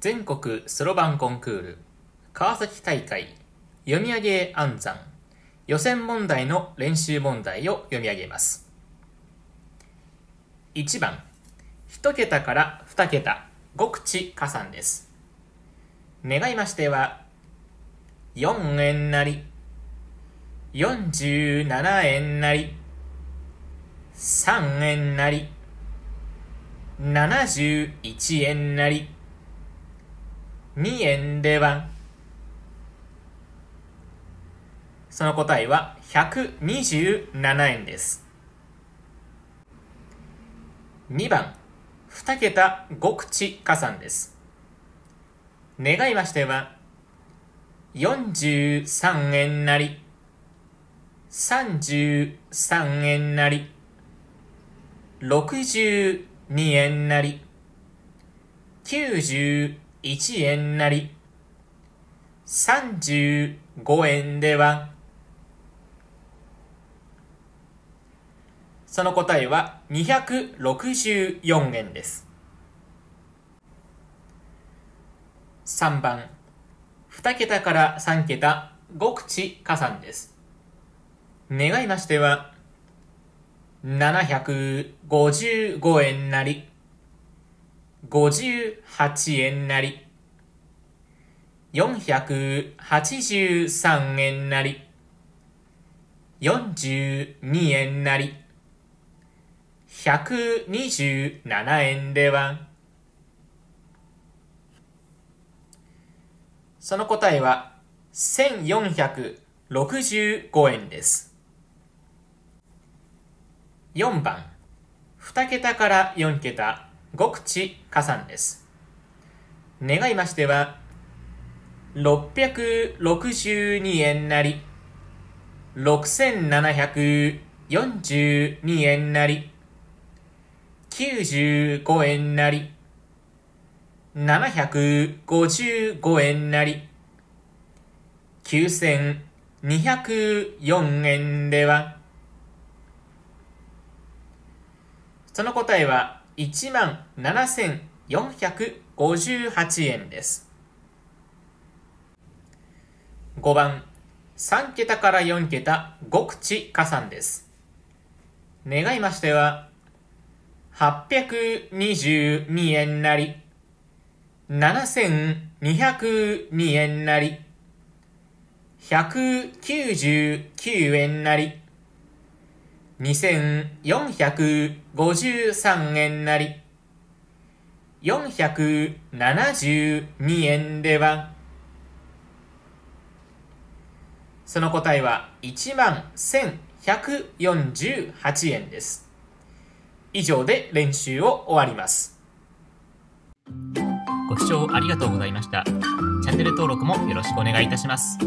全国そろばんコンクール川崎大会読み上げ暗算予選問題の練習問題を読み上げます。1番1桁から2桁5口加算です。願いましては4円なり47円なり3円なり71円なり2円ではその答えは127円です。2番2桁5口加算です。願いましては43円なり33円なり62円なり1円なり。35円では。その答えは264円です。3番。2桁から3桁5口加算です。願いましては755円なり。58円なり。483円なり。42円なり。127円ではその答えは1465円です。4番。2桁から4桁。5口加算です。願いましては662円なり6742円なり95円なり755円なり9204円ではその答えは17,458円です。5番、3桁から4桁5口加算です。願いましては、822円なり、7202円なり、199円なり、2453円なり、472円では、その答えは11,148円です。以上で練習を終わります。ご視聴ありがとうございました。チャンネル登録もよろしくお願いいたします。